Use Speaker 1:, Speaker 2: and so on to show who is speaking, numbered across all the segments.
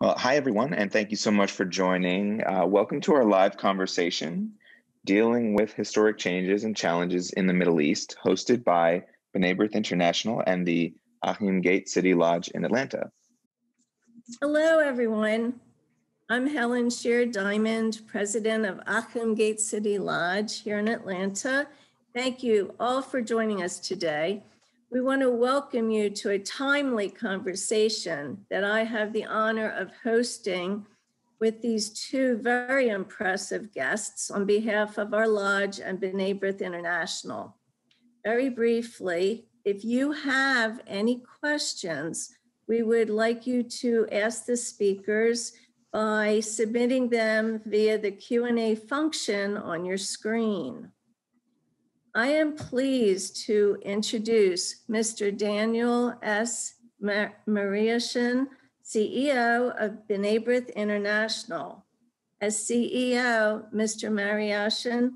Speaker 1: Well, hi, everyone, and thank you so much for joining. Uh, welcome to our live conversation dealing with historic changes and challenges in the Middle East, hosted by B'nai B'rith International and the Achim Gate City Lodge in Atlanta.
Speaker 2: Hello, everyone. I'm Helen Shear Diamond, president of Achim Gate City Lodge here in Atlanta. Thank you all for joining us today. We want to welcome you to a timely conversation that I have the honor of hosting with these two very impressive guests on behalf of our lodge and B'nai B'rith International. Very briefly, if you have any questions, we would like you to ask the speakers by submitting them via the Q&A function on your screen. I am pleased to introduce Mr. Daniel S. Mariaschin, CEO of B'nai B'rith International. As CEO, Mr. Mariaschin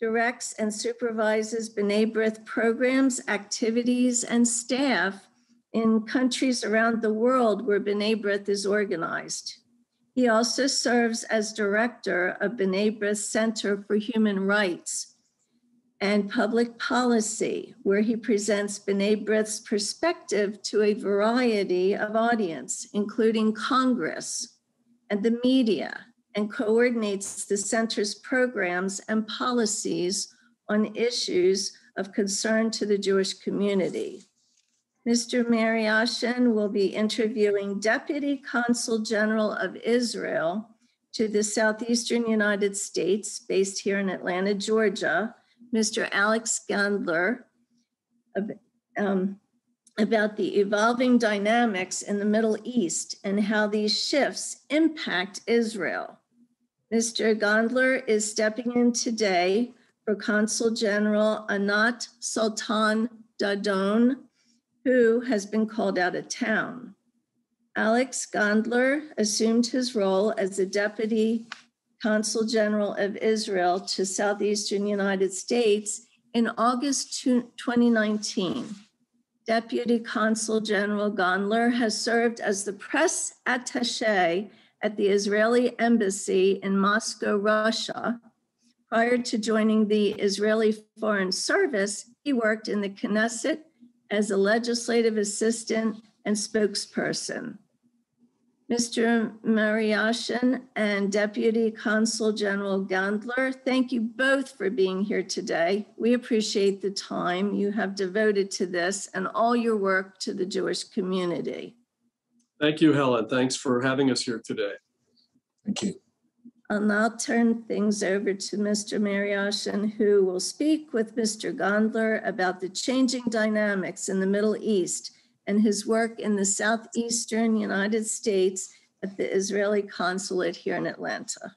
Speaker 2: directs and supervises B'nai B'rith programs, activities, and staff in countries around the world where B'nai B'rith is organized. He also serves as director of B'nai B'rith Center for Human Rights, and public policy, where he presents B'nai B'rith's perspective to a variety of audience, including Congress and the media, and coordinates the center's programs and policies on issues of concern to the Jewish community. Mr. Mariaschin will be interviewing Deputy Consul General of Israel to the Southeastern United States, based here in Atlanta, Georgia, Mr. Alex Gandler um, about the evolving dynamics in the Middle East and how these shifts impact Israel. Mr. Gandler is stepping in today for Consul General Anat Sultan Dadon, who has been called out of town. Alex Gandler assumed his role as the Deputy Consul General of Israel to Southeastern United States in August 2019. Deputy Consul General Gandler has served as the press attache at the Israeli Embassy in Moscow, Russia. Prior to joining the Israeli Foreign Service, he worked in the Knesset as a legislative assistant and spokesperson. Mr. Mariaschin and Deputy Consul General Gandler, thank you both for being here today. We appreciate the time you have devoted to this and all your work to the Jewish community.
Speaker 3: Thank you, Helen. Thanks for having us here today.
Speaker 4: Thank you.
Speaker 2: I'll now turn things over to Mr. Mariaschin, who will speak with Mr. Gandler about the changing dynamics in the Middle East and his work in the southeastern United States at the Israeli consulate here in Atlanta.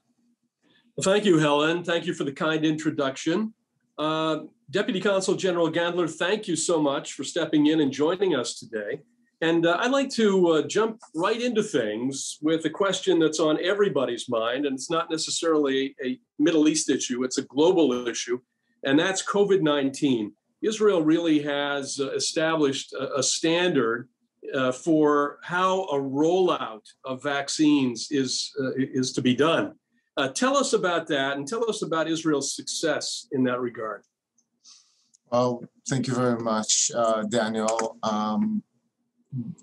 Speaker 3: Well, thank you, Helen. Thank you for the kind introduction. Uh, Deputy Consul General Gandler, thank you so much for stepping in and joining us today. And uh, I'd like to uh, jump right into things with a question that's on everybody's mind, and it's not necessarily a Middle East issue, it's a global issue, and that's COVID 19. Israel really has uh, established a, standard uh, for how a rollout of vaccines is uh, is to be done. Uh, tell us about that, and tell us about Israel's success in that regard.
Speaker 4: Well, thank you very much, uh, Daniel. Um,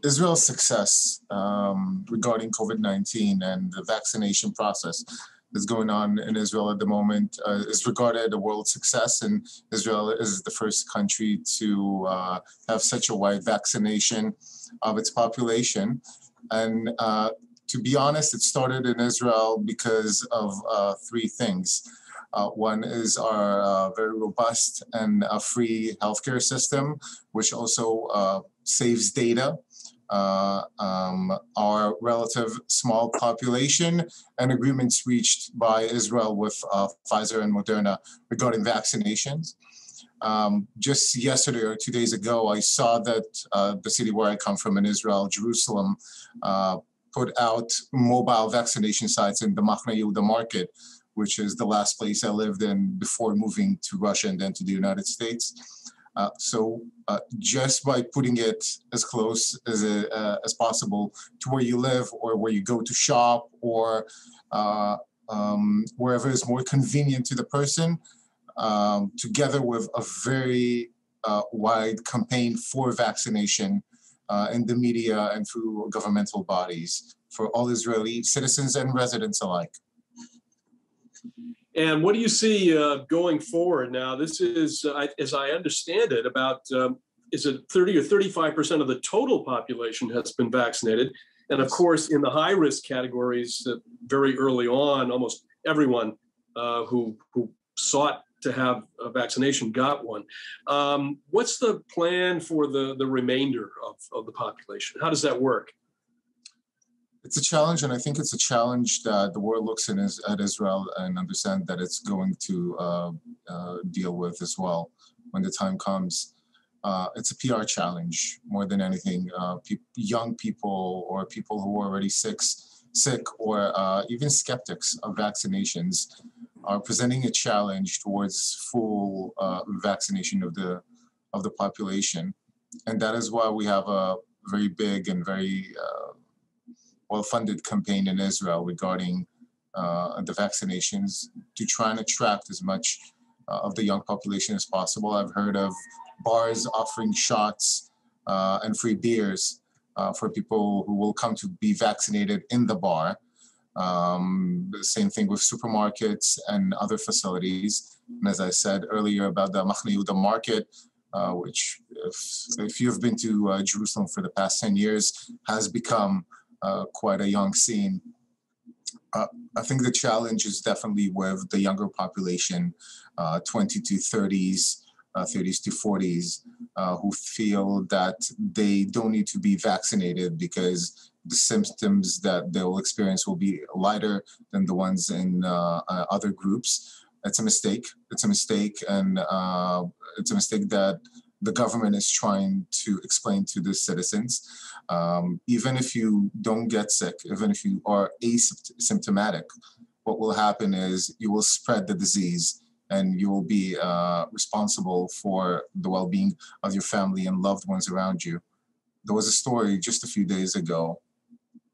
Speaker 4: Israel's success um, regarding COVID 19 and the vaccination process that's going on in Israel at the moment uh, is regarded a world success, and Israel is the first country to uh, have such a wide vaccination of its population. And uh, to be honest, it started in Israel because of uh, three things. Uh, one is our uh, very robust and free healthcare system, which also saves data uh, um, our relative small population and agreements reached by Israel with uh, Pfizer and Moderna regarding vaccinations. Um, just yesterday or two days ago, I saw that uh, the city where I come from in Israel, Jerusalem, uh, put out mobile vaccination sites in the Machne Yehuda market, which is the last place I lived in before moving to Russia and then to the United States. Uh, so uh, just by putting it as close as uh, as possible to where you live or where you go to shop or uh, um, wherever is more convenient to the person, um, together with a very uh, wide campaign for vaccination in the media and through governmental bodies for all Israeli citizens and residents alike.
Speaker 3: And what do you see uh, going forward now? This is, uh, as I understand it, about um, is it 30 or 35 percent of the total population has been vaccinated, and of course, in the high risk categories, uh, very early on, almost everyone uh, who who sought to have a vaccination got one. Um, what's the plan for the the remainder of, of the population? How does that work?
Speaker 4: It's a challenge, and I think it's a challenge that the world looks in is, at Israel and understand that it's going to uh, uh, deal with as well when the time comes. Uh, it's a PR challenge more than anything. Uh, pe- young people or people who are already sick, sick or uh, even skeptics of vaccinations are presenting a challenge towards full uh, vaccination of the of the population, and that is why we have a very big and very well-funded campaign in Israel regarding uh, the vaccinations to try and attract as much uh, of the young population as possible. I've heard of bars offering shots uh, and free beers uh, for people who will come to be vaccinated in the bar. Um, the same thing with supermarkets and other facilities. And as I said earlier about the Machne market, uh, which if, if you've been to uh, Jerusalem for the past 10 years, has become uh, quite a young scene. Uh, I think the challenge is definitely with the younger population, uh, 20 to 30s, 30s to 40s, who feel that they don't need to be vaccinated because the symptoms that they will experience will be lighter than the ones in uh, uh, other groups. It's a mistake. It's a mistake, and uh, it's a mistake that the government is trying to explain to the citizens. Um, even if you don't get sick, even if you are asymptomatic, what will happen is you will spread the disease and you will be uh, responsible for the well being of your family and loved ones around you. There was a story just a few days ago.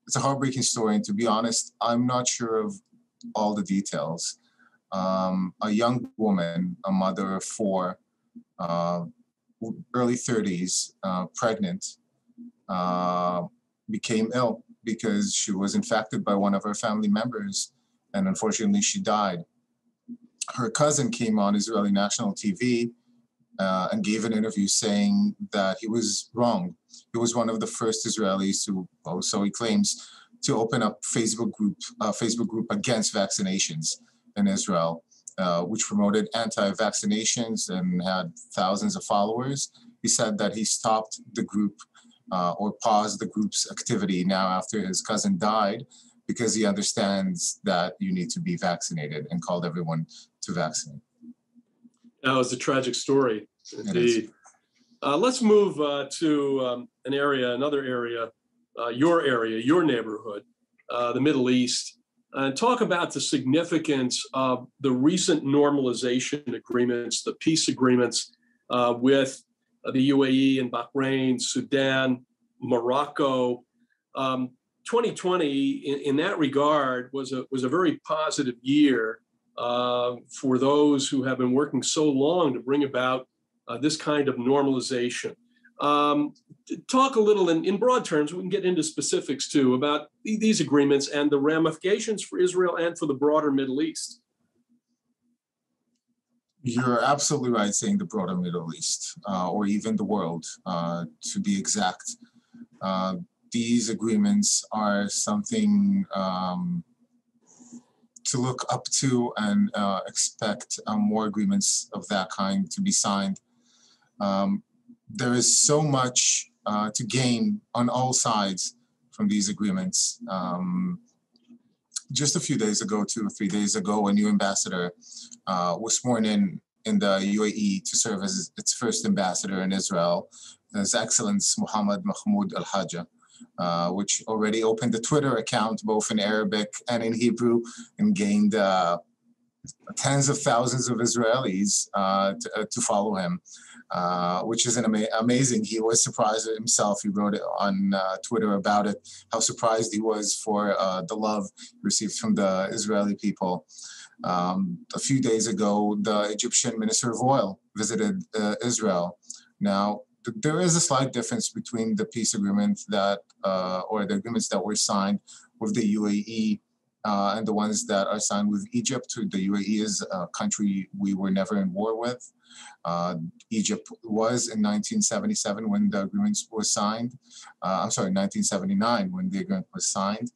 Speaker 4: It's a heartbreaking story, and to be honest, I'm not sure of all the details. Um, a young woman, a mother of four, uh, early 30s, uh, pregnant, uh, became ill because she was infected by one of her family members, and unfortunately, she died. Her cousin came on Israeli national TV uh, and gave an interview saying that he was wrong. He was one of the first Israelis to, oh, so he claims, to open up Facebook group, uh, Facebook group against vaccinations in Israel. Uh, which promoted anti-vaccinations and had thousands of followers. He said that he stopped the group uh, or paused the group's activity now after his cousin died because he understands that you need to be vaccinated and called everyone to vaccinate.
Speaker 3: That was a tragic story, indeed. Uh, let's move uh, to um, an area, another area, uh, your area, your neighborhood, uh, the Middle East and talk about the significance of the recent normalization agreements, the peace agreements uh, with the UAE and Bahrain, Sudan, Morocco. Um, 2020, in, in, that regard, was a was a very positive year uh, for those who have been working so long to bring about uh, this kind of normalization. Um, talk a little in, in broad terms, we can get into specifics too about these agreements and the ramifications for Israel and for the broader Middle East.
Speaker 4: You're absolutely right saying the broader Middle East, uh, or even the world, uh, to be exact. Uh, these agreements are something um, to look up to and uh, expect uh, more agreements of that kind to be signed. Um, there is so much uh, to gain on all sides from these agreements. Um, just a few days ago, two or three days ago, a new ambassador uh, was sworn in in the UAE to serve as its first ambassador in Israel, His Excellence Muhammad Mahmoud Al Haja. Uh, which already opened a Twitter account both in Arabic and in Hebrew and gained uh, tens of thousands of Israelis uh, to, uh, to, follow him. Uh, which is an ama- amazing. He was surprised himself. He wrote it on uh, Twitter about it, how surprised he was for uh, the love received from the Israeli people. Um, a few days ago, the Egyptian Minister of Oil visited uh, Israel. Now, th- there is a slight difference between the peace agreement that, uh, or the agreements that were signed with the UAE uh, and the ones that are signed with Egypt. The UAE is a country we were never in war with. Uh, Egypt was in 1977 when the agreement was signed. Uh, I'm sorry, 1979 when the agreement was signed.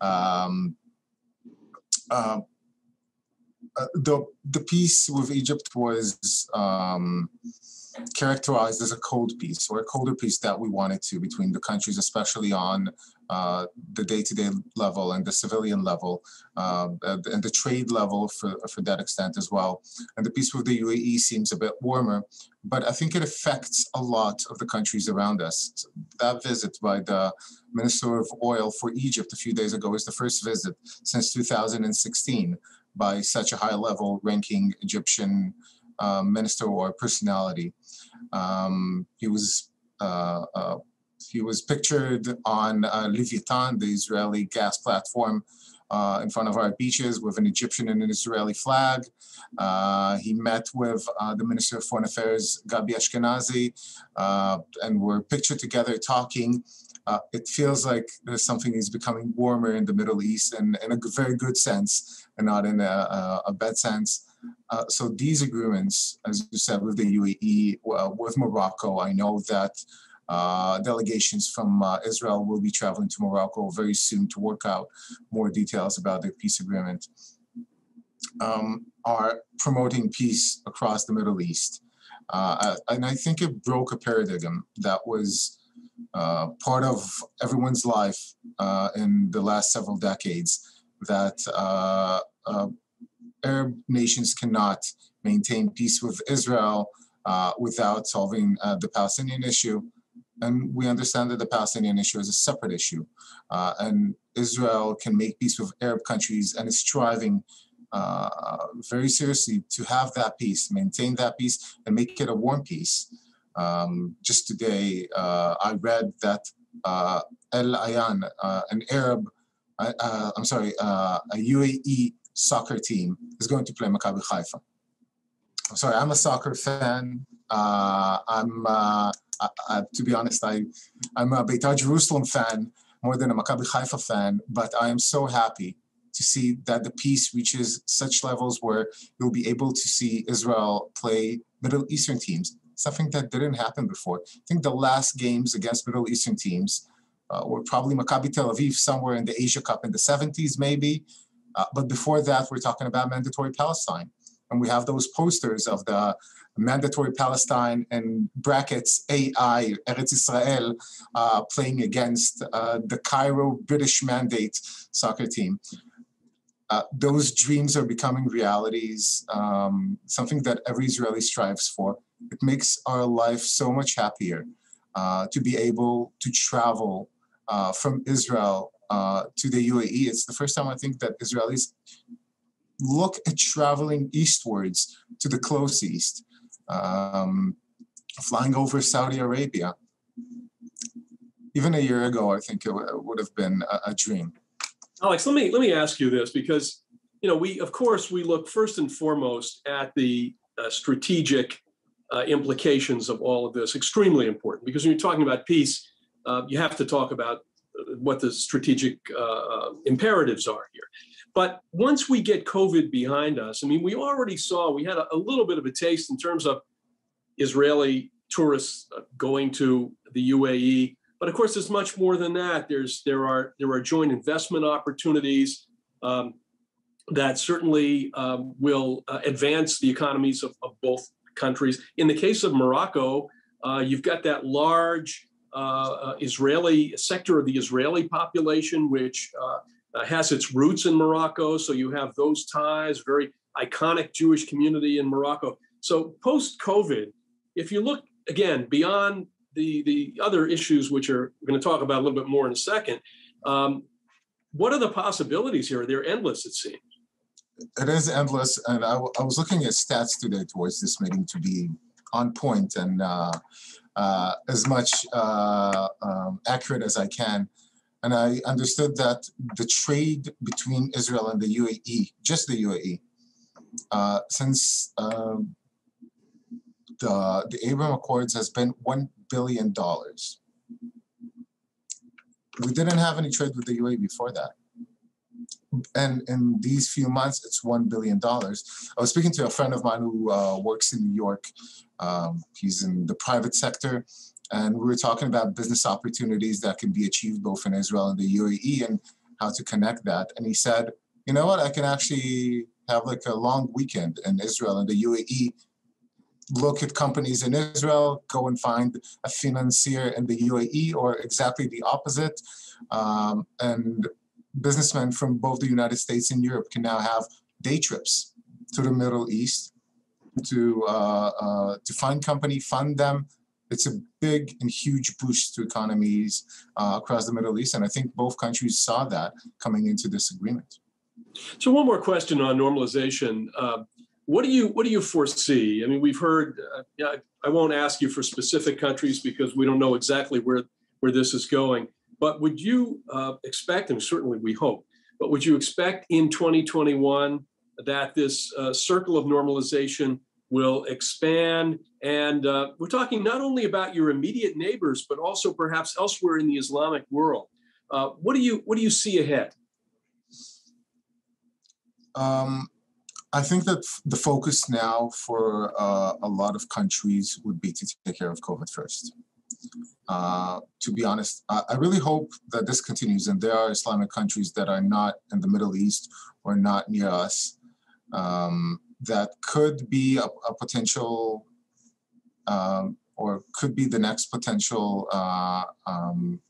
Speaker 4: Um, uh, uh, the the peace with Egypt was um, characterized as a cold peace or a colder peace that we wanted to between the countries, especially on uh, the day-to-day level and the civilian level uh, and the trade level for, for that extent as well. And the peace with the UAE seems a bit warmer, but I think it affects a lot of the countries around us. So that visit by the Minister of Oil for Egypt a few days ago is the first visit since 2016 by such a high level ranking Egyptian uh, minister or personality. Um, he was uh, uh, he was pictured on uh, Leviathan, the Israeli gas platform, uh, in front of our beaches with an Egyptian and an Israeli flag. Uh, he met with uh, the Minister of Foreign Affairs, Gabi Ashkenazi, uh, and were pictured together talking. Uh, it feels like there's something is becoming warmer in the Middle East, and in a very good sense, and not in a, a, bad sense. Uh, so these agreements, as you said, with the UAE, with Morocco, I know that uh, delegations from uh, Israel will be traveling to Morocco very soon to work out more details about the peace agreement. Um, are promoting peace across the Middle East. Uh, and I think it broke a paradigm that was uh, part of everyone's life uh, in the last several decades that uh, uh, Arab nations cannot maintain peace with Israel without solving the Palestinian issue. And we understand that the Palestinian issue is a separate issue. Uh, and Israel can make peace with Arab countries and is striving uh, very seriously to have that peace, maintain that peace, and make it a warm peace. Um, just today, uh, I read that uh, Al Ain, uh, an Arab, uh, uh, I'm sorry, uh, a UAE soccer team is going to play Maccabi Haifa. I'm sorry, I'm a soccer fan. Uh, I'm, uh, I, I, to be honest, I, I'm a Beitar Jerusalem fan more than a Maccabi Haifa fan, but I am so happy to see that the peace reaches such levels where you'll be able to see Israel play Middle Eastern teams, something that didn't happen before. I think the last games against Middle Eastern teams uh, were probably Maccabi Tel Aviv somewhere in the Asia Cup in the 70s, maybe. Uh, but before that, we're talking about mandatory Palestine. And we have those posters of the mandatory Palestine and brackets AI, Eretz Israel, uh, playing against uh, the Cairo British Mandate soccer team. Uh, those dreams are becoming realities, um, something that every Israeli strives for. It makes our life so much happier uh, to be able to travel uh, from Israel uh, to the UAE. It's the first time I think that Israelis look at traveling eastwards to the close east, um, flying over Saudi Arabia. Even a year ago, I think it, w- would have been a, a dream.
Speaker 3: Alex, let me let me ask you this because you know we of course we look first and foremost at the uh, strategic uh, implications of all of this. Extremely important because when you're talking about peace, uh, you have to talk about uh, what the strategic uh, uh, imperatives are here. But once we get COVID behind us, I mean, we already saw we had a, a little bit of a taste in terms of Israeli tourists uh, going to the UAE. But of course, there's much more than that. There's there are there are joint investment opportunities um, that certainly um, will uh, advance the economies of, of, both countries. In the case of Morocco, uh, you've got that large uh, uh Israeli sector of the Israeli population, which uh, has its roots in Morocco. So you have those ties, very iconic Jewish community in Morocco. So post COVID, if you look again beyond the the other issues, which are going to talk about a little bit more in a second, um, what are the possibilities here? They're endless, it seems.
Speaker 4: It is endless, and I, w- I was looking at stats today towards this meeting to be on point and uh, uh, as much uh, um, accurate as I can. And I understood that the trade between Israel and the UAE, just the UAE, uh, since um, the the Abraham Accords has been one billion dollars. We didn't have any trade with the UAE before that and in these few months, it's one billion dollars. I was speaking to a friend of mine who uh, works in New York. Um, he's in the private sector, and we were talking about business opportunities that can be achieved both in Israel and the UAE, and how to connect that. And he said, "You know what? I can actually have like a long weekend in Israel and the UAE." Look at companies in Israel, go and find a financier in the UAE, or exactly the opposite. Um, and businessmen from both the United States and Europe can now have day trips to the Middle East to uh, uh, to find company, fund them. It's a big and huge boost to economies uh, across the Middle East, and I think both countries saw that coming into this agreement.
Speaker 3: So, one more question on normalization. Uh, what do you what do you foresee? I mean, we've heard. Uh, I won't ask you for specific countries because we don't know exactly where where this is going. But would you uh, expect, and certainly we hope, but would you expect in 2021 that this uh, circle of normalization will expand? And uh, we're talking not only about your immediate neighbors, but also perhaps elsewhere in the Islamic world. Uh, what do you what do you see ahead?
Speaker 4: Um, I think that the focus now for uh, a lot of countries would be to take care of COVID first. Uh, to be honest, I, I, really hope that this continues and there are Islamic countries that are not in the Middle East or not near us um, that could be a, a potential um, or could be the next potential uh, um,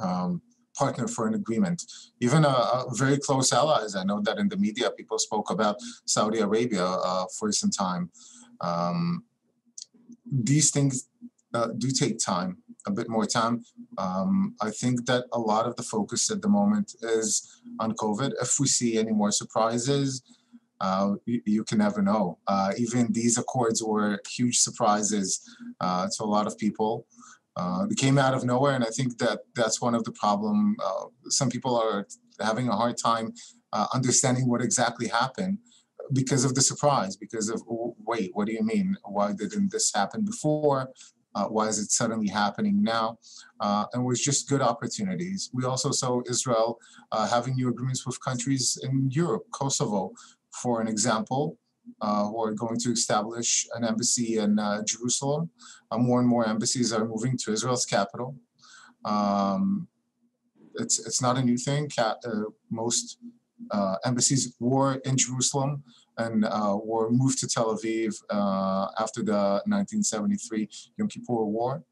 Speaker 4: um partner for an agreement. Even a, a, very close allies. I know that in the media people spoke about Saudi Arabia uh, for some time. Um, these things uh, do take time, a bit more time. Um, I think that a lot of the focus at the moment is on COVID. If we see any more surprises, uh, you, you, can never know. Uh, even these accords were huge surprises uh, to a lot of people. Uh, they came out of nowhere, and I think that that's one of the problem. Uh, some people are having a hard time understanding what exactly happened because of the surprise because of wait what do you mean why didn't this happen before uh, why is it suddenly happening now? Uh, and was just good opportunities. We also saw Israel uh, having new agreements with countries in Europe, Kosovo, for an example, uh, who are going to establish an embassy in uh, Jerusalem. Uh, more and more embassies are moving to Israel's capital. Um, it's, it's not a new thing. most embassies were in Jerusalem and uh, were moved to Tel Aviv uh, after the 1973 Yom Kippur War.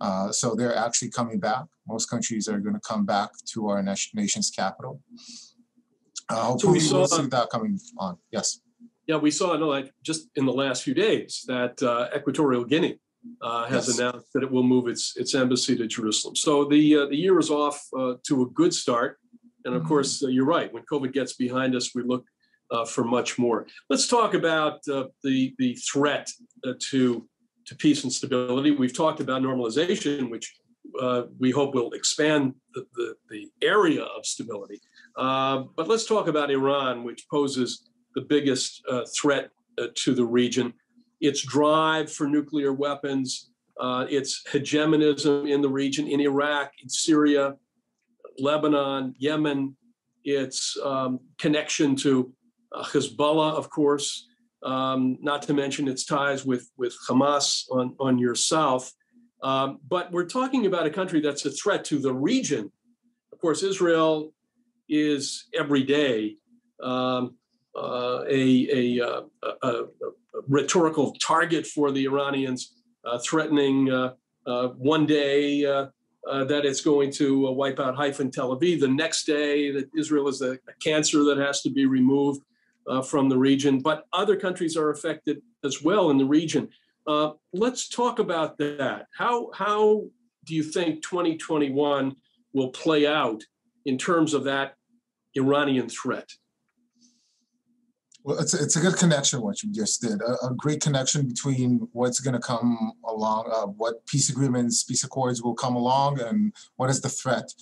Speaker 4: Uh, so they're actually coming back. Most countries are going to come back to our nation's capital. Uh, hopefully, so we will see that coming on. Yes.
Speaker 3: Yeah, we saw no, like just in the last few days that uh, Equatorial Guinea uh, has yes. announced that it will move its its embassy to Jerusalem. So the uh, the year is off uh, to a good start, and of mm-hmm. course, uh, you're right. When COVID gets behind us, we look uh, for much more. Let's talk about uh, the the threat uh, to to peace and stability. We've talked about normalization, which uh, we hope will expand the, the, the area of stability. Uh, but let's talk about Iran, which poses the biggest uh, threat to the region. Its drive for nuclear weapons, its hegemonism in the region, in Iraq, in Syria, Lebanon, Yemen, its um, connection to uh, Hezbollah, of course, um, not to mention its ties with, with Hamas on, on your south. Um, but we're talking about a country that's a threat to the region. Of course, Israel is every day um, uh, a, a, a, a, rhetorical target for the Iranians, uh, threatening uh, uh one day uh, uh, that it's going to wipe out and Tel Aviv, the next day that Israel is a, cancer that has to be removed uh, from the region, but other countries are affected as well in the region. Uh, let's talk about that. How, how do you think 2021 will play out in terms of that Iranian threat?
Speaker 4: Well, it's a, it's a good connection what you just did. A, a great connection between what's going to come along, uh, what peace agreements, peace accords will come along, and what is the threat.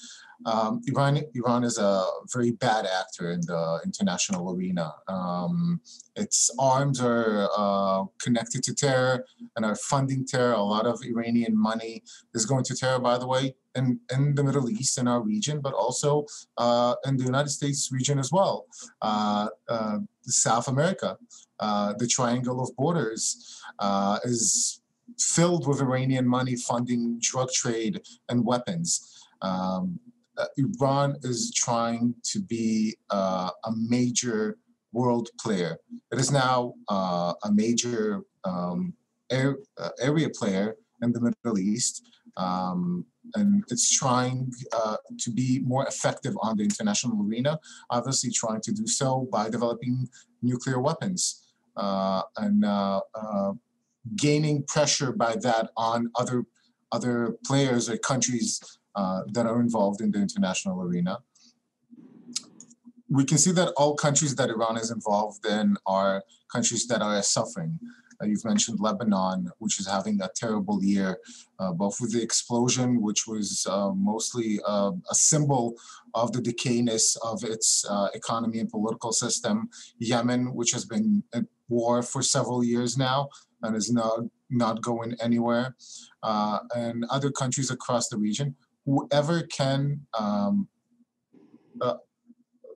Speaker 4: Um, Iran Iran is a very bad actor in the international arena. Um, its arms are uh, connected to terror and are funding terror. A lot of Iranian money is going to terror, by the way, in, in the Middle East, in our region, but also uh, in the United States region as well. Uh, uh South America, uh, the Triangle of Borders uh, is filled with Iranian money funding drug trade and weapons. Um, Iran is trying to be uh, a major world player. It is now uh, a major um, air, uh, area player in the Middle East. Um, and it's trying uh, to be more effective on the international arena, obviously trying to do so by developing nuclear weapons uh, and gaining pressure by that on other other players or countries uh, that are involved in the international arena. We can see that all countries that Iran is involved in are countries that are suffering. Uh, you've mentioned Lebanon, which is having a terrible year, uh, both with the explosion, which was uh, mostly uh, a symbol of the decayness of its uh, economy and political system. Yemen, which has been at war for several years now and is not, not going anywhere, and other countries across the region whoever can um, uh,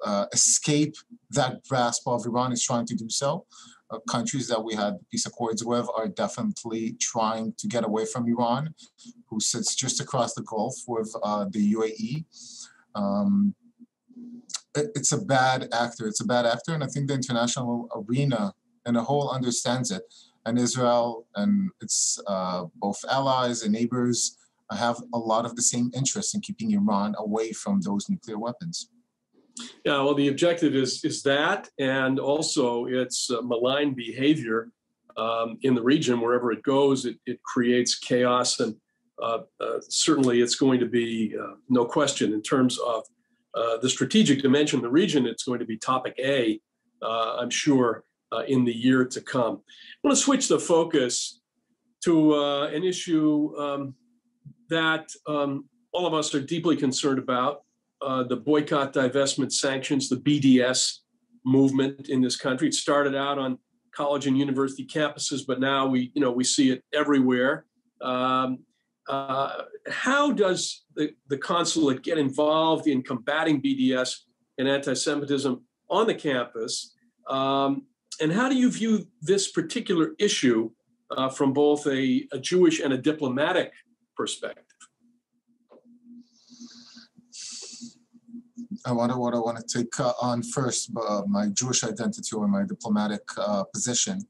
Speaker 4: uh, escape that grasp of Iran is trying to do so. Uh, countries that we had peace accords with are definitely trying to get away from Iran, who sits just across the Gulf with uh, the UAE. Um, it, it's a bad actor. It's a bad actor, and I think the international arena and a whole understands it. And Israel and its uh, both allies and neighbors have a lot of the same interests in keeping Iran away from those nuclear weapons.
Speaker 3: Yeah, well, the objective is is that, and also its uh, malign behavior um, in the region. Wherever it goes, it, it creates chaos, and uh, uh, certainly it's going to be uh, no question in terms of uh, the strategic dimension of the region. It's going to be topic A, uh, I'm sure, in the year to come. I want to switch the focus to an issue. Um, that um, all of us are deeply concerned about uh, the boycott, divestment, sanctions, the BDS movement in this country. It started out on college and university campuses, but now we, you know, we see it everywhere. Um, uh, how does the, the consulate get involved in combating BDS and anti-Semitism on the campus? Um, and how do you view this particular issue uh, from both a, a Jewish and a diplomatic perspective?
Speaker 4: I to what I want to take uh, on first uh, my Jewish identity or my diplomatic uh, position.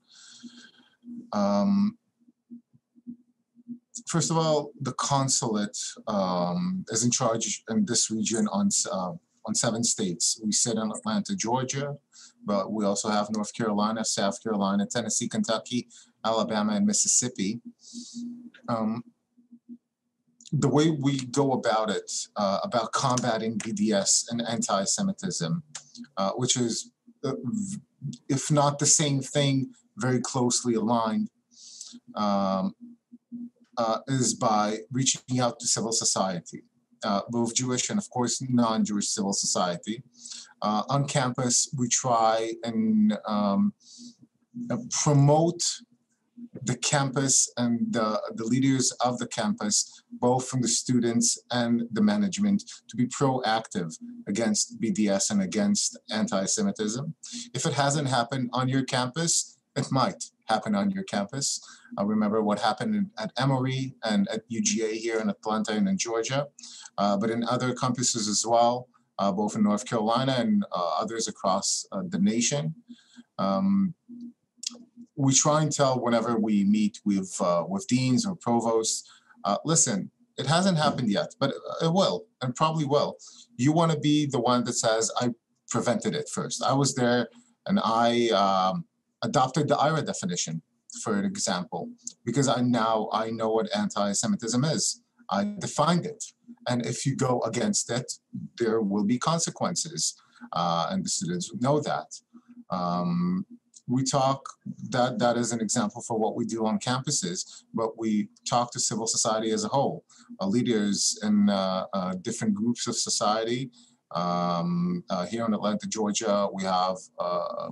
Speaker 4: Um, first of all, the consulate um, is in charge in this region on uh, on seven states. We sit in Atlanta, Georgia, but we also have North Carolina, South Carolina, Tennessee, Kentucky, Alabama, and Mississippi. Um, the way we go about it, uh, about combating BDS and anti-Semitism, uh, which is, uh, if not the same thing, very closely aligned, um, uh, is by reaching out to civil society, uh, both Jewish and, of course, non-Jewish civil society. Uh, on campus, we try and um, promote the campus and the, the leaders of the campus, both from the students and the management, to be proactive against BDS and against anti-Semitism. If it hasn't happened on your campus, it might happen on your campus. I remember what happened at Emory and at UGA here in Atlanta and in Georgia, uh, but in other campuses as well, uh, both in North Carolina and uh, others across uh, the nation. Um, we try and tell whenever we meet with uh, with deans or provosts, uh, listen, it hasn't happened yet, but it will and probably will. You want to be the one that says, I prevented it first. I was there and I um, adopted the IHRA definition, for an example, because I now I know what anti-Semitism is. I defined it. And if you go against it, there will be consequences. Uh, and the students know that. Um, we talk that that is an example for what we do on campuses, but we talk to civil society as a whole, uh, leaders in uh, uh, different groups of society. Um, uh, here in Atlanta, Georgia, we have uh,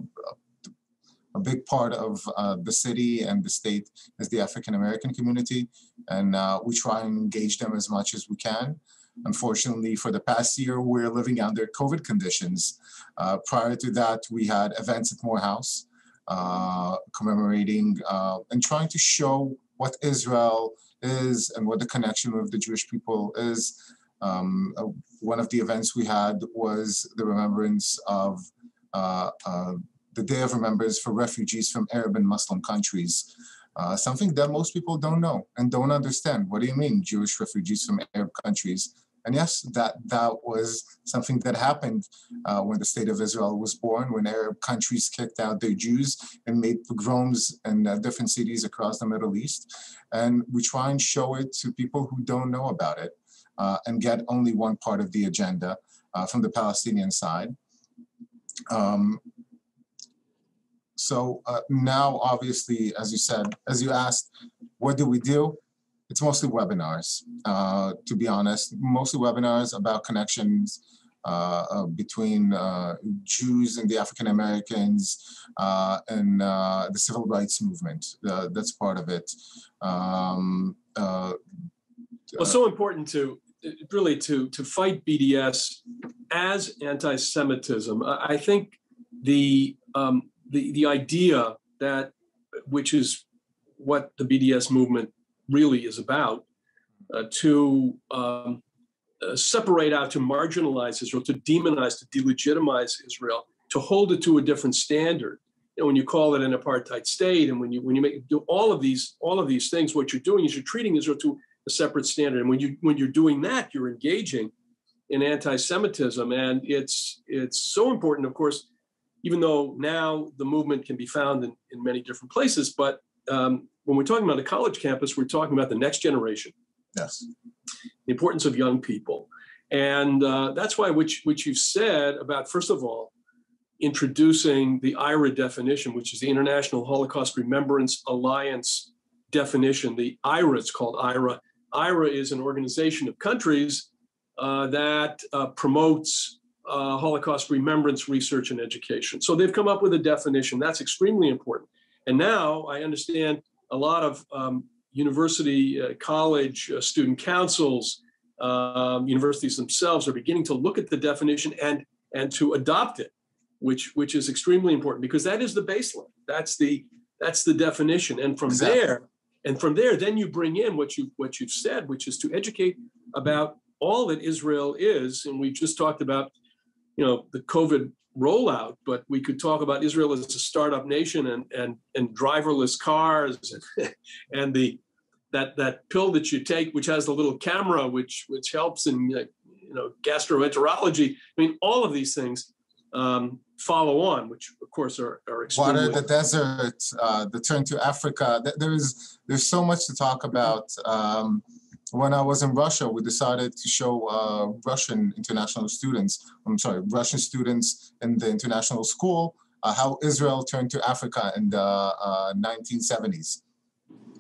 Speaker 4: a big part of uh, the city and the state is the African American community, and uh, we try and engage them as much as we can. Unfortunately, for the past year, we're living under COVID conditions. Uh, prior to that, we had events at Morehouse commemorating uh, and trying to show what Israel is and what the connection with the Jewish people is. Um, uh, one of the events we had was the remembrance of uh, uh, the Day of Remembrance for refugees from Arab and Muslim countries. Uh, something that most people don't know and don't understand. What do you mean, Jewish refugees from Arab countries? And yes, that that was something that happened uh, when the state of Israel was born, when Arab countries kicked out their Jews and made pogroms in uh, different cities across the Middle East. And we try and show it to people who don't know about it uh, and get only one part of the agenda uh, from the Palestinian side. Um, so uh, now, obviously, as you said, as you asked, what do we do? It's mostly webinars, uh, to be honest, mostly webinars about connections uh, uh, between uh, Jews and the African Americans uh, and the civil rights movement. That's part of it. Um,
Speaker 3: Well, so important to, really to, to fight BDS as anti-Semitism. I think the, um, the, the idea that, which is what the BDS movement really is about, uh, to um, uh, separate out, to marginalize Israel, to demonize, to delegitimize Israel, to hold it to a different standard. You know, when you call it an apartheid state, and when you when you make do all of these all of these things, what you're doing is you're treating Israel to a separate standard. And when you when you're doing that, you're engaging in anti-Semitism, and it's it's so important, of course, even though now the movement can be found in, in many different places. But um, when we're talking about a college campus, we're talking about the next generation,
Speaker 4: yes.
Speaker 3: the importance of young people. And uh, that's why, which, which you've said about, first of all, introducing the IHRA definition, which is the International Holocaust Remembrance Alliance definition. The IHRA, it's called IHRA. IHRA is an organization of countries uh, that uh, promotes uh, Holocaust remembrance research and education. So they've come up with a definition. That's extremely important. And now I understand a lot of um, university, uh, college, uh, student councils, um, universities themselves are beginning to look at the definition and and to adopt it, which which is extremely important because that is the baseline. That's the that's the definition. And from
Speaker 4: Exactly.
Speaker 3: there, and from there, then you bring in what you what you've said, which is to educate about all that Israel is. And we just talked about, you know, the COVID rollout, but we could talk about Israel as a startup nation and and and driverless cars and, and the that that pill that you take, which has the little camera, which which helps in like, you know gastroenterology. I mean, all of these things um, follow on, which of course are are
Speaker 4: Water, the desert, uh, the turn to Africa. There is there's so much to talk about. Um, when I was in Russia, we decided to show uh, Russian international students, I'm sorry, Russian students in the international school, uh, how Israel turned to Africa in the uh, 1970s.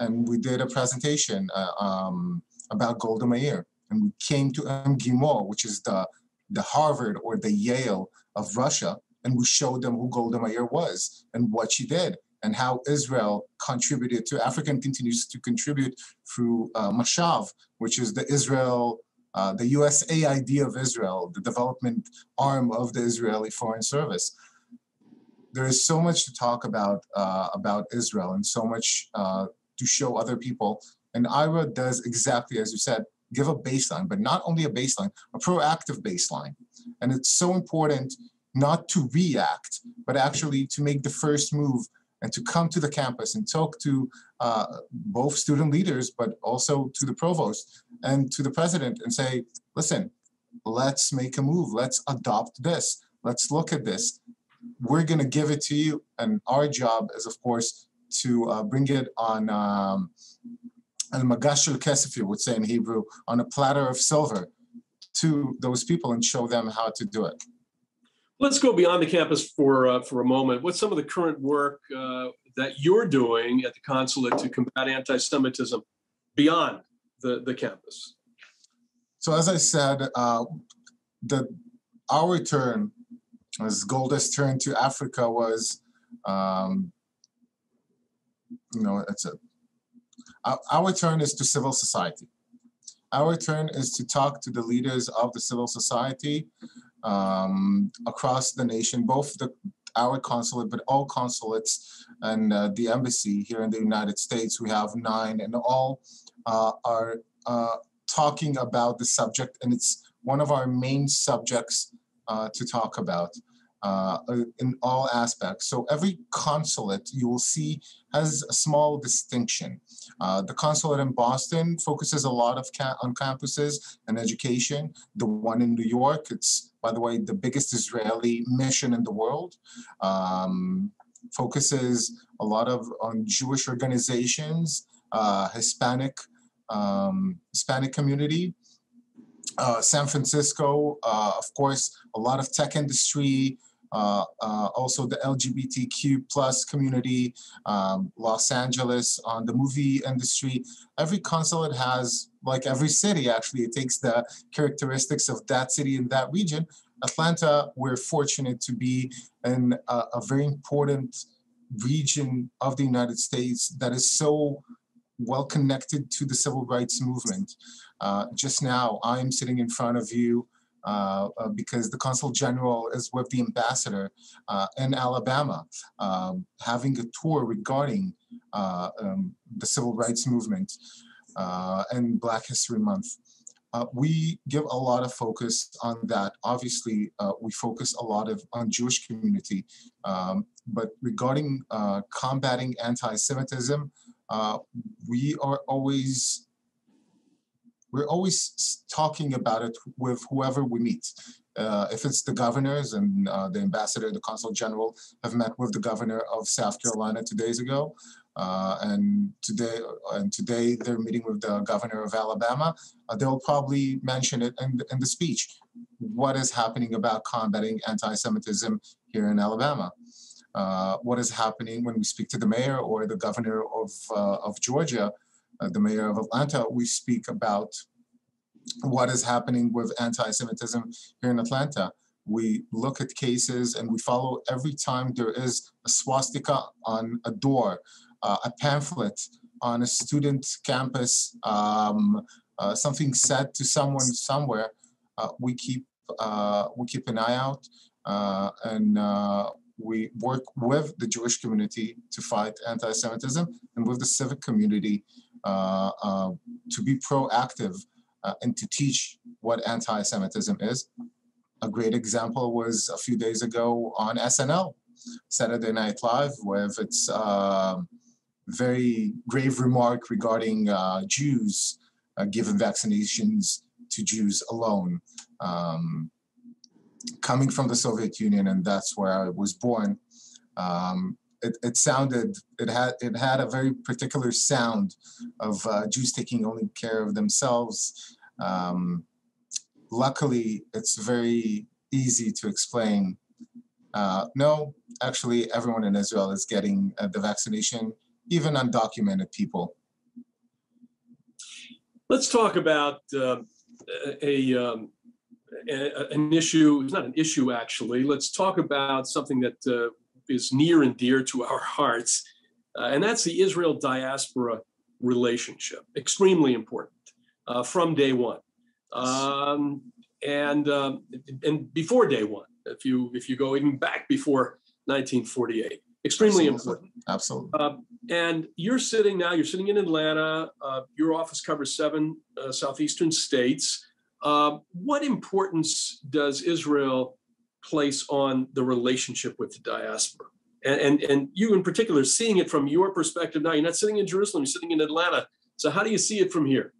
Speaker 4: And we did a presentation uh, um, about Golda Meir. And we came to MGIMO, which is the, the Harvard or the Yale of Russia, and we showed them who Golda Meir was and what she did and how Israel contributed to Africa and continues to contribute through uh, Mashav, which is the Israel, uh, the USAID of Israel, the development arm of the Israeli Foreign Service. There is so much to talk about uh, about Israel and so much uh, to show other people. And IHRA does exactly as you said, give a baseline, but not only a baseline, a proactive baseline. And it's so important not to react, but actually to make the first move and to come to the campus and talk to uh, both student leaders, but also to the provost and to the president and say, listen, let's make a move. Let's adopt this. Let's look at this. We're going to give it to you. And our job is, of course, to uh, bring it on um, al-magash al-kesef, you would say in Hebrew, on a platter of silver to those people and show them how to do it.
Speaker 3: Let's go beyond the campus for uh, for a moment. What's some of the current work uh, that you're doing at the consulate to combat anti-Semitism beyond the, the campus?
Speaker 4: So as I said, uh, the our return, as Golda's turn to Africa was, um, you know, it's a our, our turn is to civil society. Our turn is to talk to the leaders of the civil society um, across the nation, both the our consulate, but all consulates and uh, the embassy here in the United States. We have nine, and all uh, are uh, talking about the subject, and it's one of our main subjects uh, to talk about uh, in all aspects. So every consulate you will see has a small distinction. Uh, the consulate in Boston focuses a lot of ca- on campuses and education. The one in New York, it's by the way the biggest Israeli mission in the world. Um, focuses a lot of on Jewish organizations, uh, Hispanic um, Hispanic community. Uh, San Francisco, uh, of course, a lot of tech industry, also the LGBTQ plus community, um, Los Angeles on the movie industry. Every consulate has, like every city actually, it takes the characteristics of that city in that region. Atlanta, we're fortunate to be in a, a very important region of the United States that is so well connected to the civil rights movement. Uh, just now, I'm sitting in front of you uh, uh, because the consul general is with the ambassador uh, in Alabama, um, having a tour regarding uh, um, the civil rights movement uh, and Black History Month. Uh, we give a lot of focus on that. Obviously, we focus a lot of on Jewish community, um, but regarding combating anti-Semitism, we are always we're always talking about it with whoever we meet. Uh, if it's the governors and uh, the ambassador, the consul general have met with the governor of South Carolina two days ago, uh, and today and today they're meeting with the governor of Alabama. Uh, they'll probably mention it in, in the speech. What is happening about combating anti-Semitism here in Alabama? Uh, what is happening when we speak to the mayor or the governor of uh, of Georgia? Uh, the mayor of Atlanta, we speak about what is happening with anti-Semitism here in Atlanta. We look at cases and we follow every time there is a swastika on a door, uh, a pamphlet on a student campus, um, uh, something said to someone somewhere. Uh, we keep uh, we keep an eye out uh, and we work with the Jewish community to fight anti-Semitism and with the civic community to be proactive uh, and to teach what anti-Semitism is. A great example was a few days ago on SNL, Saturday Night Live, with its very grave remark regarding Jews giving vaccinations to Jews alone. Um, coming from the Soviet Union, and that's where I was born. Um, it, it sounded it had it had a very particular sound of uh, Jews taking only care of themselves. Um, luckily, it's very easy to explain. Uh, no, actually, everyone in Israel is getting uh, the vaccination, even undocumented people.
Speaker 3: Let's talk about uh, a, um, an issue. It's not an issue, actually. Let's talk about something that uh, is near and dear to our hearts, uh, and that's the Israel diaspora relationship. Extremely important uh, from day one, um, and um, and before day one. If you if you go even back before 1948, extremely
Speaker 4: Absolutely.
Speaker 3: important.
Speaker 4: Absolutely.
Speaker 3: Uh, and you're sitting now. You're sitting in Atlanta. Uh, your office covers seven uh, southeastern states. Uh, what importance does Israel place on the relationship with the diaspora. And, and, and you in particular, seeing it from your perspective now, you're not sitting in Jerusalem, you're sitting in Atlanta. So how do you see it from here?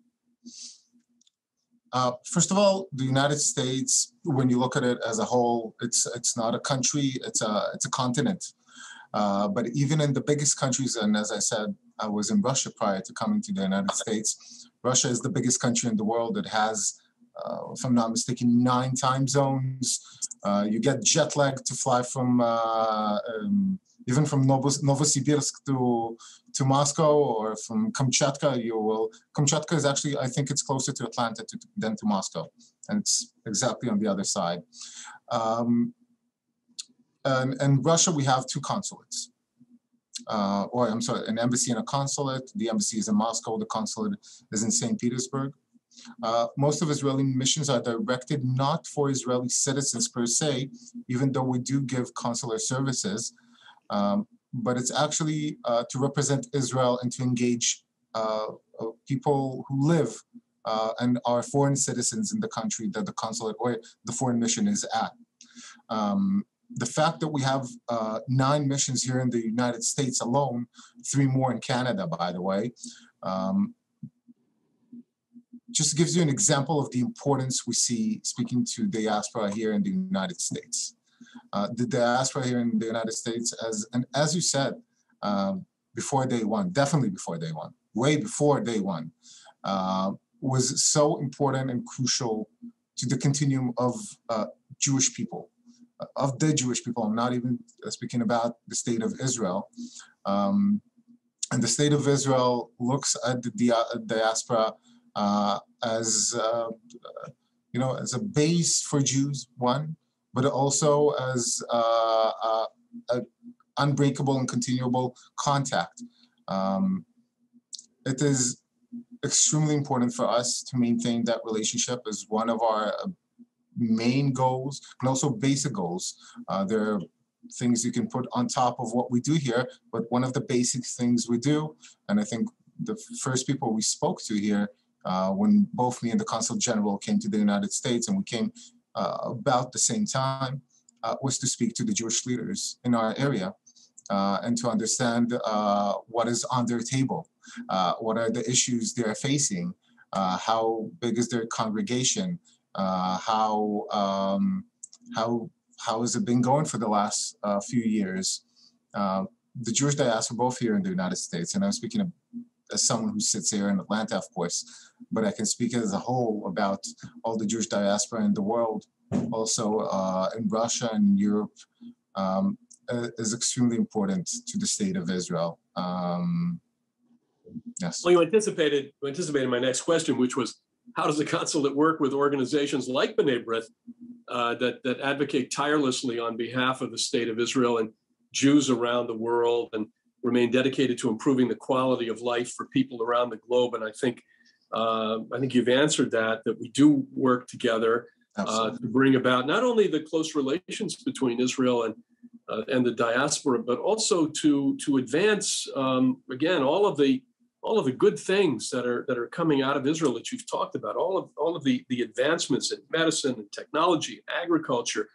Speaker 4: Uh, first of all, the United States, when you look at it as a whole, it's it's not a country; it's a it's a continent. Uh, but even in the biggest countries, and as I said, I was in Russia prior to coming to the United States. Russia is the biggest country in the world. It has uh, if I'm not mistaken, nine time zones. Uh, you get jet lag to fly from uh, um, even from Novos- Novosibirsk to to Moscow or from Kamchatka. You will Kamchatka is actually I think it's closer to Atlanta to, than to Moscow, and it's exactly on the other side. Um, and in Russia, we have two consulates. Uh, or I'm sorry, an embassy and a consulate. The embassy is in Moscow. The consulate is in St. Petersburg. Uh, most of Israeli missions are directed not for Israeli citizens per se, even though we do give consular services, um, but it's actually uh, to represent Israel and to engage uh, uh people who live uh, and are foreign citizens in the country that the consulate or the foreign mission is at. Um, the fact that we have uh, nine missions here in the United States alone, three more in Canada, by the way, um, just gives you an example of the importance we see speaking to diaspora here in the United States. Uh, the diaspora here in the United States, as and as you said, um, before day one, definitely before day one, way before day one, uh, was so important and crucial to the continuum of uh, Jewish people, of the Jewish people. I'm not even speaking about the state of Israel. Um, and the state of Israel looks at the diaspora uh, as uh, you know as a base for Jews, one, but also as uh, uh an unbreakable and continuable contact. Um, it is extremely important for us to maintain that relationship as one of our uh, main goals and also basic goals. Uh, there are things you can put on top of what we do here, but one of the basic things we do, and I think the first people we spoke to here uh, when both me and the consul general came to the United States, and we came uh, about the same time, uh, was to speak to the Jewish leaders in our area uh, and to understand uh, what is on their table, uh, what are the issues they're facing, how big is their congregation, how um, how how has it been going for the last few years. the Jewish diaspora, both here in the United States, and I'm speaking as someone who sits here in Atlanta, of course, but I can speak as a whole about all the Jewish diaspora in the world, also uh, in Russia and Europe, um, is extremely important to the state of Israel. Um, yes.
Speaker 3: Well, you anticipated you anticipated my next question, which was how does the consulate work with organizations like B'nai B'rith uh, that that advocate tirelessly on behalf of the state of Israel and Jews around the world and remain dedicated to improving the quality of life for people around the globe. And I think uh, I think you've answered that that we do work together uh, to bring about not only the close relations between Israel and uh, and the diaspora, but also to to advance um, again all of the all of the good things that are that are coming out of Israel that you've talked about, all of all of the the advancements in medicine and technology, agriculture,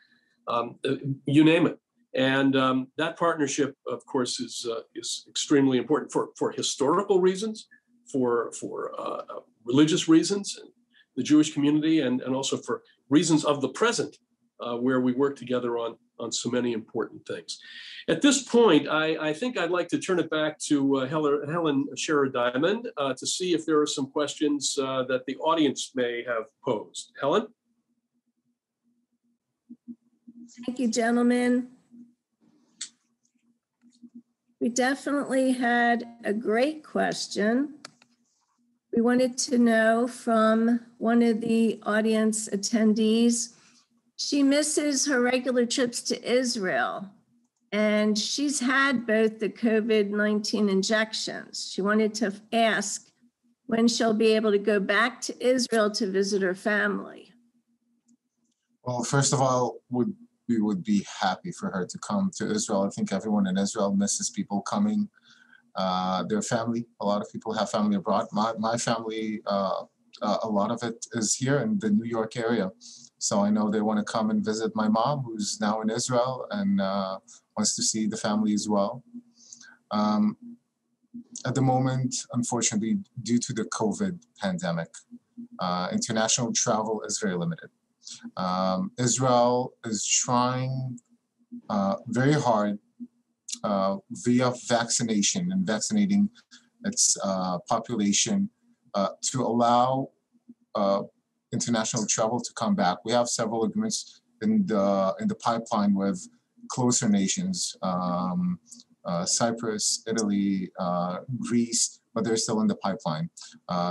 Speaker 3: um, uh, you name it. And um, that partnership, of course, is uh, is extremely important for for historical reasons, for for uh, uh, religious reasons, and the Jewish community, and and also for reasons of the present, uh, where we work together on on so many important things. At this point, I, I think I'd like to turn it back to uh, Helen, Helen Scherer Diamond uh, to see if there are some questions that the audience may have posed. Helen.
Speaker 2: Thank you, gentlemen. We definitely had a great question. We wanted to know from one of the audience attendees. She misses her regular trips to Israel and she's had both the COVID 19 injections. She wanted to ask when she'll be able to go back to Israel to visit her family.
Speaker 4: Well, first of all, would we would be happy for her to come to Israel. I think everyone in Israel misses people coming, uh, their family. A lot of people have family abroad. My, my family, uh, uh, a lot of it is here in the New York area. So I know they want to come and visit my mom, who's now in Israel and uh, wants to see the family as well. Um, at the moment, unfortunately, due to the COVID pandemic, uh, international travel is very limited. Um, Israel is trying uh, very hard uh, via vaccination and vaccinating its uh, population uh, to allow uh, international travel to come back. We have several agreements in the in the pipeline with closer nations, um, uh, Cyprus, Italy, Greece, but they're still in the pipeline.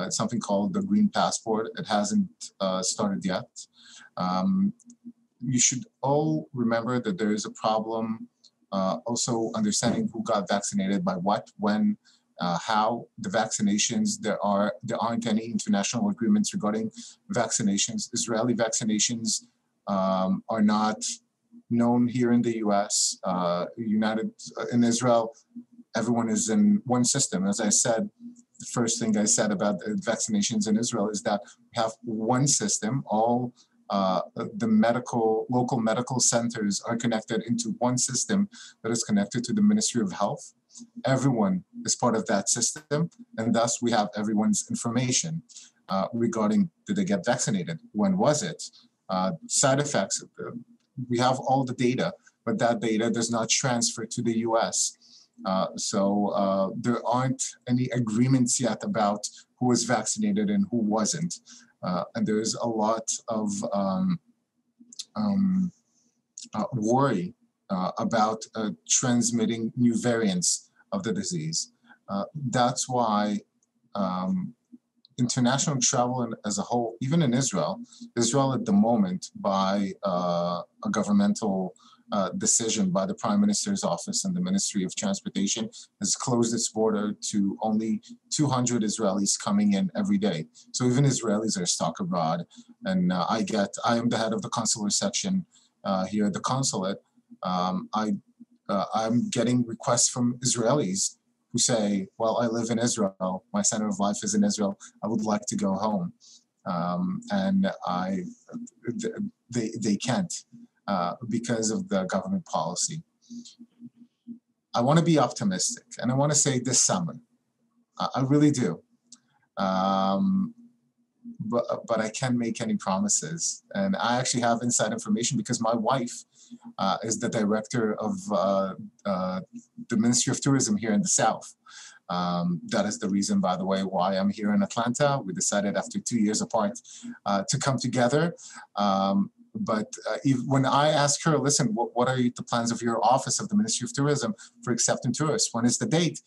Speaker 4: It's something called the Green Passport. It hasn't started yet. Um, you should all remember that there is a problem uh, also understanding who got vaccinated by what, when, uh, how the vaccinations. There are there aren't any international agreements regarding vaccinations. Israeli vaccinations um, are not known here in the U.S. Uh, United in Israel, everyone is in one system. As I said, the first thing I said about the vaccinations in Israel is that we have one system. All uh, the medical local medical centers are connected into one system that is connected to the Ministry of Health. Everyone is part of that system, and thus we have everyone's information uh, regarding did they get vaccinated, when was it, uh, side effects. We have all the data, but that data does not transfer to the U.S. Uh, so uh, there aren't any agreements yet about who was vaccinated and who wasn't. Uh, and there's a lot of um, um, uh, worry uh, about uh, transmitting new variants of the disease. that's why um, international travel as a whole, even in Israel, Israel at the moment by a governmental uh, decision by the Prime Minister's office and the Ministry of Transportation has closed its border to only 200 Israelis coming in every day. So even Israelis are stuck abroad. And uh, I get, I am the head of the consular section uh, here at the consulate. Um, I, uh, I'm getting requests from Israelis who say, well, I live in Israel. My center of life is in Israel. I would like to go home. Um, and I, they, they can't. Uh, because of the government policy. I want to be optimistic and I want to say this summer. I, I really do. Um, but, but I can't make any promises. And I actually have inside information because my wife uh, is the director of uh, uh, the Ministry of Tourism here in the South. Um, that is the reason, by the way, why I'm here in Atlanta. We decided after two years apart uh, to come together. Um, but uh, if, when I ask her, listen, what, what are the plans of your office of the Ministry of Tourism for accepting tourists? When is the date?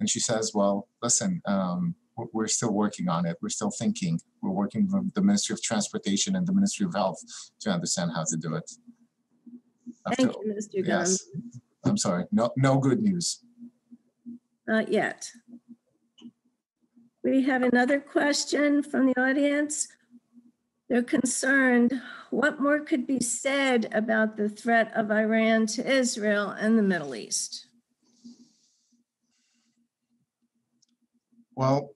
Speaker 4: And she says, well, listen, um, we're still working on it. We're still thinking. We're working with the Ministry of Transportation and the Ministry of Health to understand how to do it.
Speaker 2: Thank you, Mr. Gunn.
Speaker 4: Yes, I'm sorry. No, no good news.
Speaker 2: Not yet. We have another question from the audience. They're concerned what more could be said about the threat of Iran to Israel and the Middle East?
Speaker 4: Well,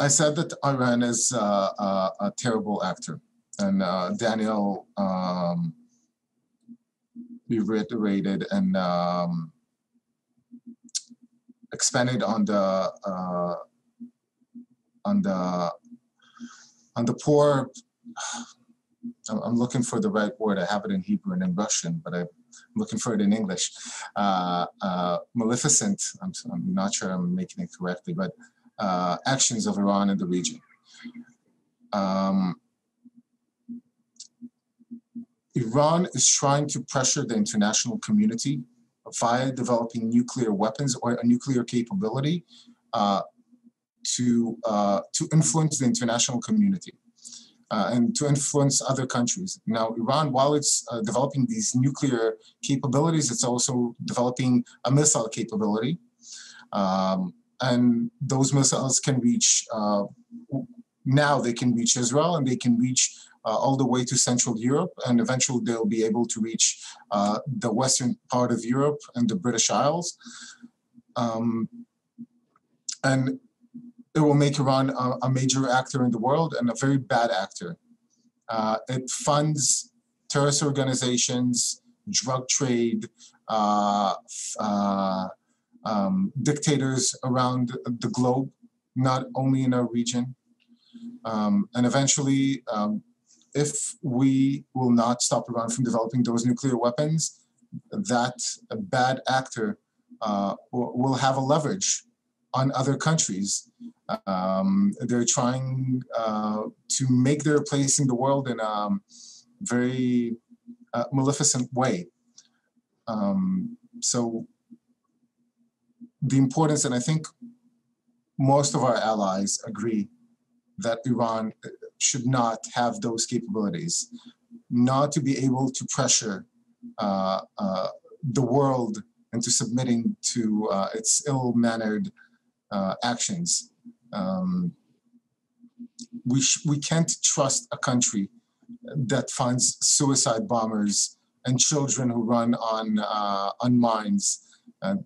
Speaker 4: I said that Iran is uh, a, a, terrible actor, and uh, Daniel um, reiterated and um, expanded on the uh, on the on the poor I'm looking for the right word. I have it in Hebrew and in Russian, but I'm looking for it in English. Uh, uh, maleficent, I'm, I'm, not sure I'm making it correctly, but uh, actions of Iran in the region. Um, Iran is trying to pressure the international community via developing nuclear weapons or a nuclear capability uh, to, uh, to influence the international community uh, and to influence other countries. Now, Iran, while it's uh, developing these nuclear capabilities, it's also developing a missile capability. Um, and those missiles can reach, uh, now they can reach Israel and they can reach uh, all the way to Central Europe, and eventually they'll be able to reach uh, the western part of Europe and the British Isles. Um, and it will make Iran a, a, major actor in the world and a very bad actor. Uh, it funds terrorist organizations, drug trade, uh, uh, um, dictators around the globe, not only in our region. Um, and eventually, um, if we will not stop Iran from developing those nuclear weapons, that bad actor uh, will have a leverage on other countries. Um, they're trying uh, to make their place in the world in a very uh, maleficent way. Um, so the importance, and I think most of our allies agree that Iran should not have those capabilities, not to be able to pressure uh, uh, the world into submitting to uh, its ill-mannered uh, actions. Um, we, we can't trust a country that finds suicide bombers and children who run on uh, on mines. Uh,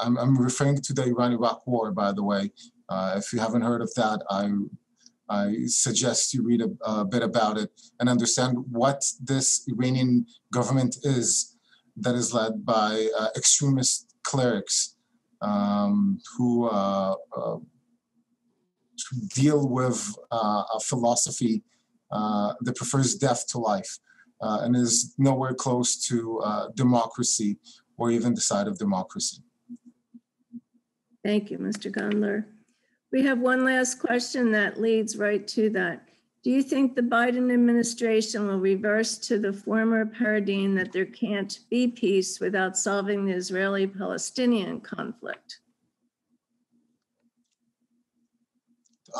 Speaker 4: I'm, I'm referring to the Iran-Iraq War, by the way. Uh, if you haven't heard of that, I I suggest you read a, a bit about it and understand what this Iranian government is that is led by uh, extremist clerics um, who uh, uh, deal with uh, a philosophy that prefers death to life and is nowhere close to democracy or even the side of democracy.
Speaker 2: Thank you, Mr. Gandler. We have one last question that leads right to that. Do you think the Biden administration will reverse to the former paradigm that there can't be peace without solving the Israeli Palestinian conflict?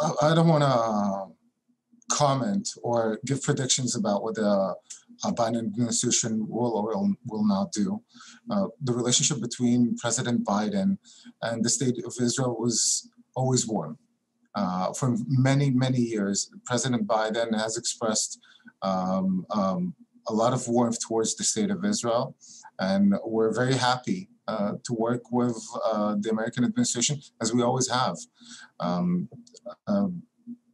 Speaker 4: I, I don't want to comment or give predictions about what the uh, Biden administration will or will, will not do. Uh, the relationship between President Biden and the state of Israel was always warm. Uh, for many, many years, President Biden has expressed um, um, a lot of warmth towards the state of Israel. And we're very happy uh, to work with uh, the American administration, as we always have. Um, um,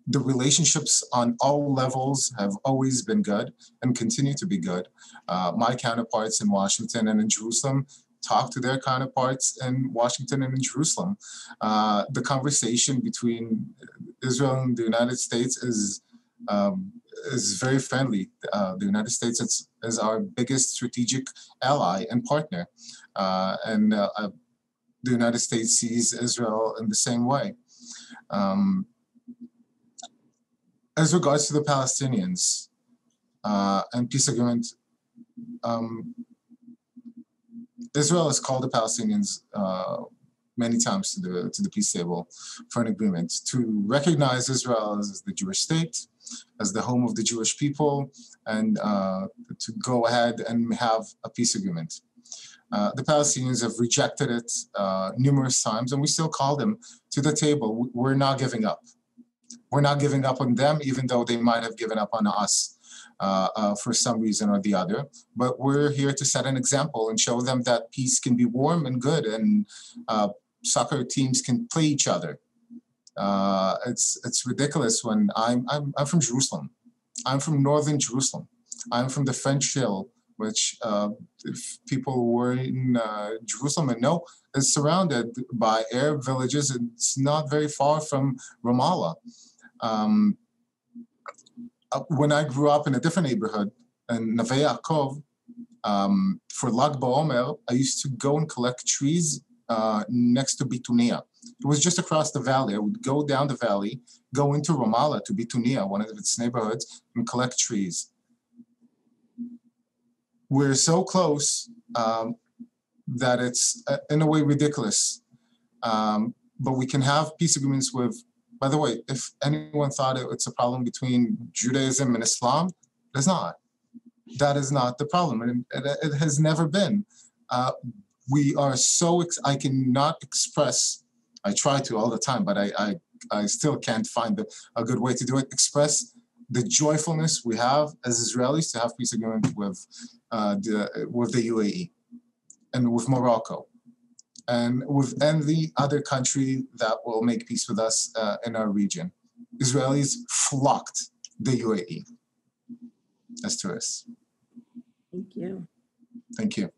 Speaker 4: the relationships on all levels have always been good and continue to be good. Uh, my counterparts in Washington and in Jerusalem talk to their counterparts in Washington and in Jerusalem. Uh, the conversation between Israel and the United States is um, is very friendly. Uh, the United States is, is, our biggest strategic ally and partner, uh, and uh, uh, the United States sees Israel in the same way. Um, as regards to the Palestinians uh, and peace agreement, um, Israel has called the Palestinians uh, many times to the to the peace table for an agreement to recognize Israel as the Jewish state, as the home of the Jewish people, and uh, to go ahead and have a peace agreement. Uh, the Palestinians have rejected it uh, numerous times, and we still call them to the table. We're not giving up. We're not giving up on them, even though they might have given up on us uh, uh, for some reason or the other. But we're here to set an example and show them that peace can be warm and good, and uh, soccer teams can play each other. Uh, it's it's ridiculous when I'm, I'm I'm from Jerusalem. I'm from northern Jerusalem. I'm from the French Hill, which uh, if people were in uh, Jerusalem and know is surrounded by Arab villages. It's not very far from Ramallah. Um, when I grew up in a different neighborhood in Neve Yaakov, um, for Lag BaOmer, I used to go and collect trees uh, next to Bitunia. It was just across the valley. I would go down the valley, go into Ramallah to Bitunia, one of its neighborhoods, and collect trees. We're so close um, that it's, uh, in a way, ridiculous. Um, but we can have peace agreements with by the way, if anyone thought it, it's a problem between Judaism and Islam, it's not. That is not the problem, and it, it has never been. Uh, we are so ex- I cannot express. I try to all the time, but I I, I still can't find the, a good way to do it. Express the joyfulness we have as Israelis to have peace agreement with uh, the with the UAE and with Morocco and with any other country that will make peace with us uh, in our region. Israelis flocked the UAE as tourists.
Speaker 2: Thank you.
Speaker 4: Thank you.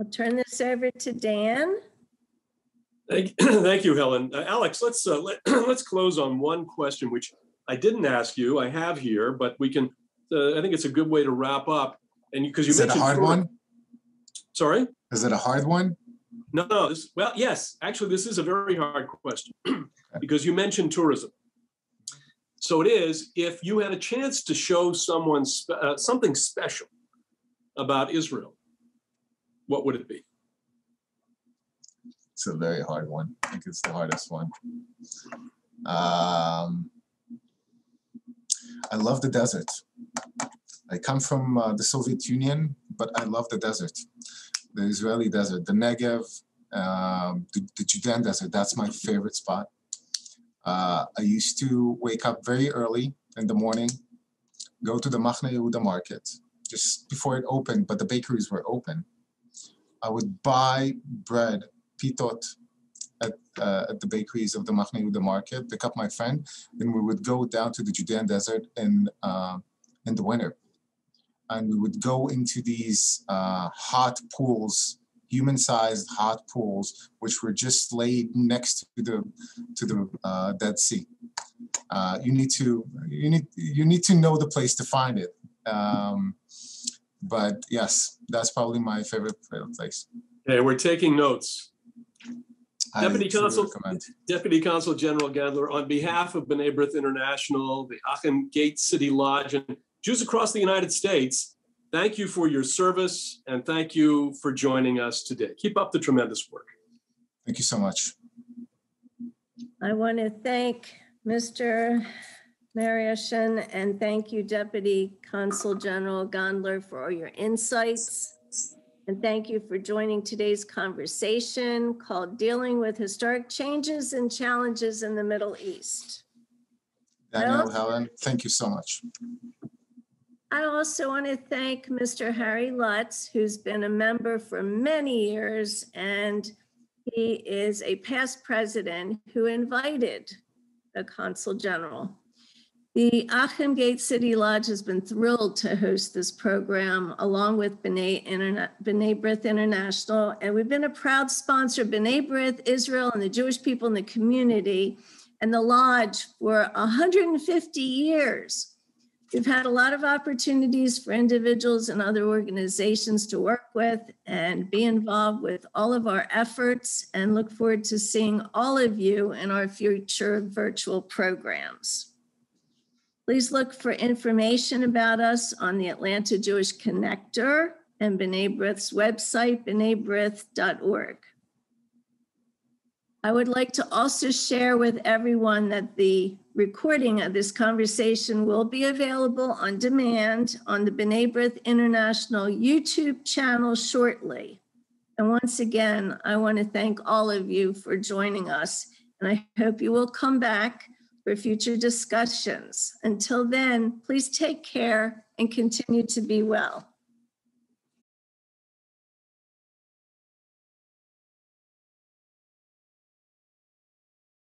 Speaker 2: I'll turn this over to Dan.
Speaker 3: Thank, thank you, Helen. Uh, Alex, let's uh, let, let's close on one question, which I didn't ask you. I have here, but we can. Uh, I think it's a good way to wrap up. And because you,
Speaker 4: Is it a
Speaker 3: mentioned
Speaker 4: hard one?
Speaker 3: Sorry.
Speaker 4: Is it a hard one?
Speaker 3: No, no, this, well, yes, actually, this is a very hard question because you mentioned tourism. So it is, if you had a chance to show someone spe- uh, something special about Israel, what would it be?
Speaker 4: It's a very hard one. I think it's the hardest one. Um, I love the desert. I come from uh, the Soviet Union, but I love the desert. The Israeli desert, the Negev, um, the, the Judean desert. That's my favorite spot. Uh, I used to wake up very early in the morning, go to the Machne Yehuda market just before it opened, but the bakeries were open. I would buy bread, pitot, at, uh, at the bakeries of the Machne Yehuda market, pick up my friend, then we would go down to the Judean desert in, uh, in the winter. And we would go into these uh, hot pools, human-sized hot pools, which were just laid next to the to the uh, Dead Sea. Uh, you need to you need you need to know the place to find it. Um, but yes, that's probably my favorite place.
Speaker 3: Okay, we're taking notes.
Speaker 4: I
Speaker 3: Deputy Consul,
Speaker 4: recommend.
Speaker 3: Deputy Consul General Gandler, on behalf of B'nai B'rith International, the Achim Gate City Lodge, and Jews across the United States, thank you for your service and thank you for joining us today. Keep up the tremendous work.
Speaker 4: Thank you so much.
Speaker 2: I want to thank Mr. Mariaschin and thank you Deputy Consul General Gandler for all your insights. And thank you for joining today's conversation called Dealing with Historic Changes and Challenges in the Middle East.
Speaker 4: Daniel,
Speaker 2: Well-
Speaker 4: Helen, thank you so much.
Speaker 2: I also want to thank Mr. Harry Lutz, who's been a member for many years, and he is a past president who invited the consul general. The Achim Gate City Lodge has been thrilled to host this program along with B'nai, Interna- B'nai B'rith International. And we've been a proud sponsor of B'nai B'rith, Israel, and the Jewish people in the community and the lodge for 150 years. We've had a lot of opportunities for individuals and other organizations to work with and be involved with all of our efforts and look forward to seeing all of you in our future virtual programs. Please look for information about us on the Atlanta Jewish Connector and B'nai B'rith's website, b'naibrith.org. I would like to also share with everyone that the recording of this conversation will be available on demand on the B'nai B'rith International YouTube channel shortly. And once again, I want to thank all of you for joining us, and I hope you will come back for future discussions. Until then, please take care and continue to be well.